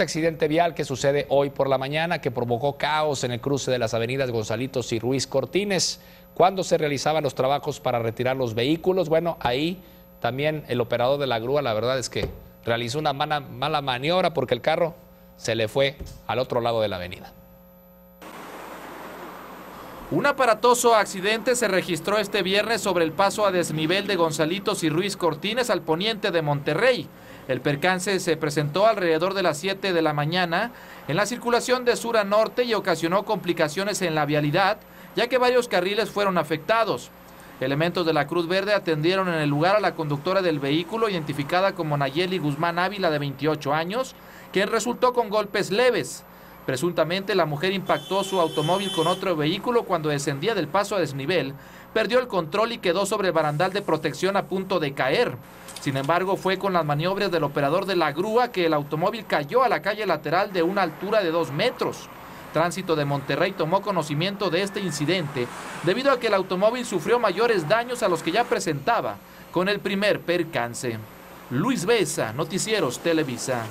accidente vial que sucede hoy por la mañana que provocó caos en el cruce de las avenidas Gonzalitos y Ruiz Cortines. Cuando se realizaban los trabajos para retirar los vehículos, bueno, ahí también el operador de la grúa, la verdad es que realizó una mala, mala maniobra porque el carro se le fue al otro lado de la avenida. Un aparatoso accidente se registró este viernes sobre el paso a desnivel de Gonzalitos y Ruiz Cortines al poniente de Monterrey. El percance se presentó alrededor de las 7 de la mañana en la circulación de sur a norte y ocasionó complicaciones en la vialidad, ya que varios carriles fueron afectados. Elementos de la Cruz Verde atendieron en el lugar a la conductora del vehículo, identificada como Nayeli Guzmán Ávila, de 28 años, quien resultó con golpes leves. Presuntamente la mujer impactó su automóvil con otro vehículo cuando descendía del paso a desnivel, perdió el control y quedó sobre el barandal de protección a punto de caer. Sin embargo, fue con las maniobras del operador de la grúa que el automóvil cayó a la calle lateral de una altura de dos metros. Tránsito de Monterrey tomó conocimiento de este incidente debido a que el automóvil sufrió mayores daños a los que ya presentaba con el primer percance. Luis Besa, Noticieros Televisa.